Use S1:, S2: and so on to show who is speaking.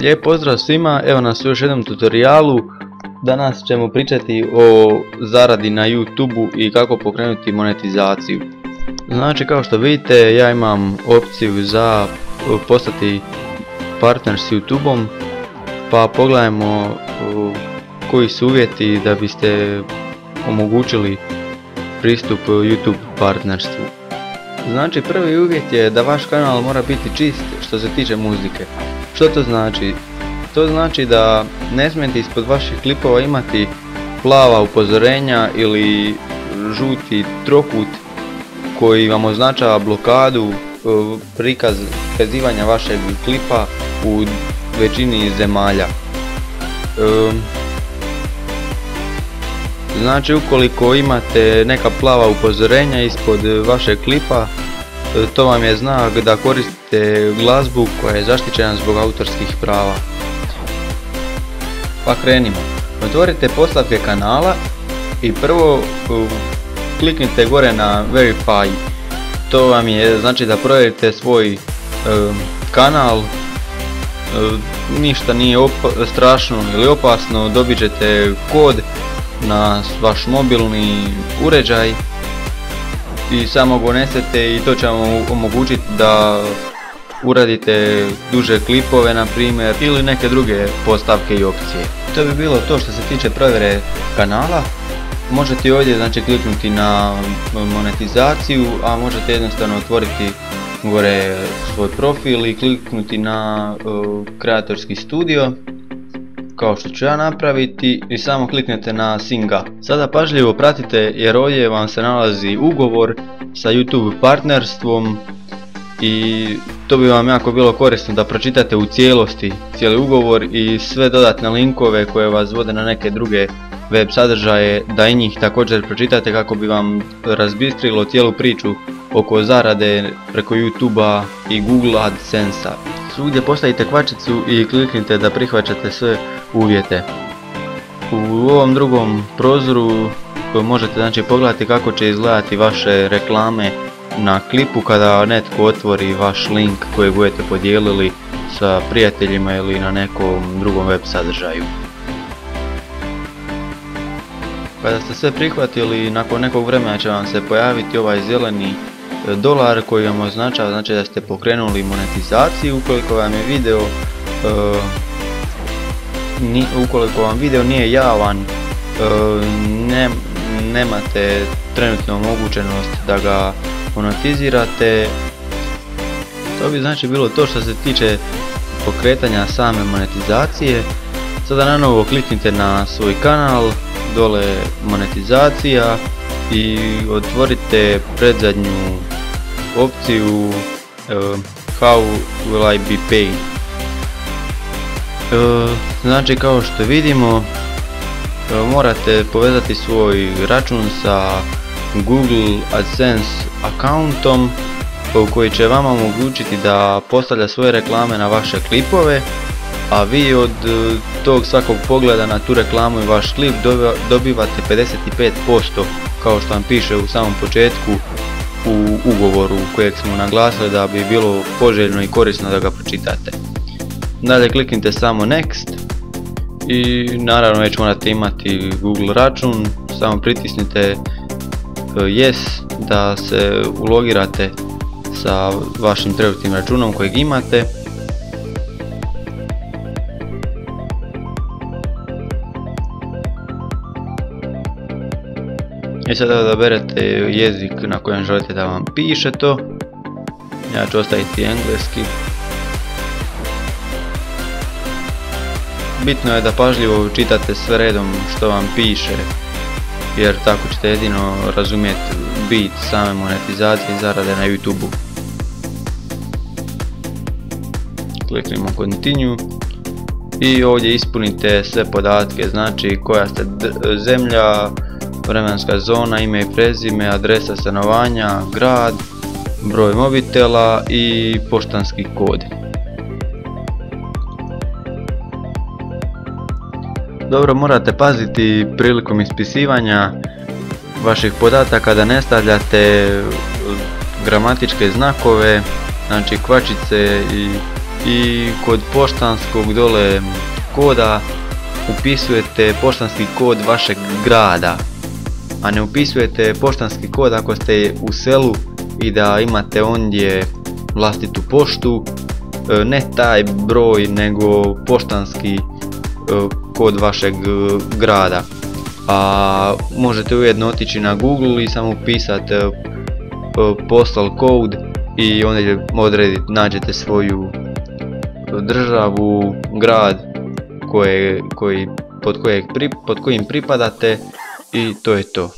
S1: Lijep pozdrav svima, evo nas u još jednom tutorijalu. Danas ćemo pričati o zaradi na YouTube i kako pokrenuti monetizaciju. Znači kao što vidite ja imam opciju za postati partner s YouTubeom pa pogledajmo koji su uvjeti da biste omogućili pristup YouTube partnerstvu. Znači prvi uvjet je da vaš kanal mora biti čist što se tiče muzike. Što to znači? To znači da ne smijete ispod vaših klipova imati plava upozorenja ili žuti trokut koji vam označava blokadu e, prikaz prikazivanja vašeg klipa u većini zemalja. E, znači ukoliko imate neka plava upozorenja ispod vašeg klipa to vam je znak da koristite glazbu koja je zaštićena zbog autorskih prava. Pa krenimo. Otvorite postavke kanala i prvo kliknite gore na Verify. To vam je znači da provjerite svoj e, kanal. E, ništa nije strašno ili opasno, dobit ćete kod na vaš mobilni uređaj i samo unesete i to će vam omogućiti da uradite duže klipove na primjer ili neke druge postavke i opcije. To bi bilo to što se tiče provjere kanala. Možete ovdje znači kliknuti na monetizaciju, a možete jednostavno otvoriti gore svoj profil i kliknuti na kreatorski studio kao što ću ja napraviti i samo kliknete na Singa. Sada pažljivo pratite jer ovdje vam se nalazi ugovor sa YouTube partnerstvom i to bi vam jako bilo korisno da pročitate u cijelosti cijeli ugovor i sve dodatne linkove koje vas vode na neke druge web sadržaje da i njih također pročitate kako bi vam razbistrilo cijelu priču oko zarade preko YouTube-a i Google AdSense-a. Svugdje postavite kvačicu i kliknite da prihvaćate sve uvjete. U ovom drugom prozoru možete znači pogledati kako će izgledati vaše reklame na klipu kada netko otvori vaš link kojeg budete podijelili sa prijateljima ili na nekom drugom web sadržaju. Kada ste sve prihvatili, nakon nekog vremena će vam se pojaviti ovaj zeleni dolar koji vam označava znači da ste pokrenuli monetizaciju. Ukoliko vam je video e, ukoliko vam video nije javan e, nemate trenutno mogućenost da ga monetizirate. To bi znači bilo to što se tiče pokretanja same monetizacije. Sada na novo kliknite na svoj kanal dole monetizacija i otvorite predzadnju opciju how will I be paid? Znači kao što vidimo morate povezati svoj račun sa Google AdSense accountom koji će vama omogućiti da postavlja svoje reklame na vaše klipove a vi od e, tog svakog pogleda na tu reklamu i vaš klip dobivate 55% kao što vam piše u samom početku u ugovoru kojeg smo naglasili da bi bilo poželjno i korisno da ga pročitate. Dalje kliknite samo next i naravno već morate imati Google račun, samo pritisnite e, yes da se ulogirate sa vašim trenutnim računom kojeg imate I sada odaberete jezik na kojem želite da vam piše to. Ja ću ostaviti engleski. Bitno je da pažljivo čitate sve redom što vam piše, jer tako ćete jedino razumjeti bit same monetizacije i zarade na YouTube-u. Kliknimo continue i ovdje ispunite sve podatke, znači koja ste zemlja, vremenska zona, ime i prezime, adresa stanovanja, grad, broj mobitela i poštanski kod. Dobro morate paziti prilikom ispisivanja vaših podataka da ne stavljate gramatičke znakove, znači kvačice i i kod poštanskog dole koda upisujete poštanski kod vašeg grada a ne upisujete poštanski kod ako ste u selu i da imate ondje vlastitu poštu e, ne taj broj nego poštanski e, kod vašeg e, grada. A možete ujedno otići na Google i samo upisati postal code i onda odrediti, nađete svoju državu, grad koje, koji, pod, kojeg, pod kojim pripadate y todo esto.